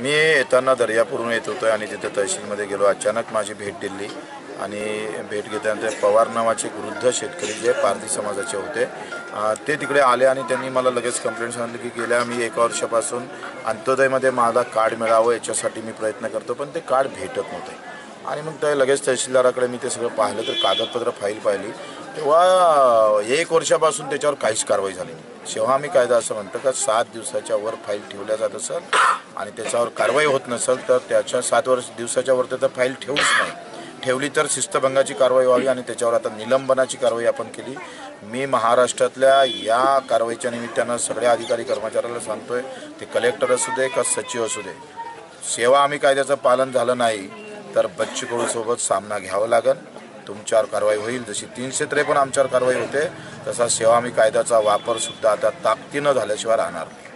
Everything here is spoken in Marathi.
मी येताना दर्यापूरहून येत होतो आणि तिथे तहसीलमध्ये गेलो. अचानक माझी भेट दिली आणि भेट घेतल्यानंतर पवार नावाचे वृद्ध शेतकरी जे पारधी समाजाचे होते ते तिकडे आले आणि त्यांनी मला लगेच कंप्लेंट सांगितली की गेल्या मी एका वर्षापासून अंत्योदयमध्ये माझा कार्ड मिळावं याच्यासाठी मी प्रयत्न करतो पण ते कार्ड भेटत नव्हते. आणि मग ते लगेच तहसीलदाराकडे मी ते सगळं पाहिलं तर कागदपत्र फाईल पाहिली. तेव्हा एक वर्षापासून त्याच्यावर काहीच कारवाई झाली नाही. जेव्हा आम्ही कायदा असं म्हणतो का सात दिवसाच्या वर फाईल ठेवल्या जात असेल आणि त्याच्यावर कारवाई होत नसेल तर त्याच्या सात वर्ष दिवसाच्या वर तर फाईल ठेवूच नाही. ठेवली तर शिस्तभंगाची कारवाई व्हावी आणि त्याच्यावर आता निलंबनाची कारवाई आपण केली. मी महाराष्ट्रातल्या या कारवाईच्या निमित्तानं सगळ्या अधिकारी कर्मचाऱ्याला सांगतोय ते कलेक्टर असू दे का सचिव असू दे सेवा आम्ही कायद्याचं पालन झालं नाही तर बच्चू कडूसोबत सामना घ्यावा लागेल. तुमच्यावर कारवाई होईल. जशी तीनशे त्रेपन्न आमच्यावर कारवाई होते तसा सेवा आम्ही कायद्याचा वापर सुद्धा आता ताकदीनं झाल्याशिवाय राहणार नाही.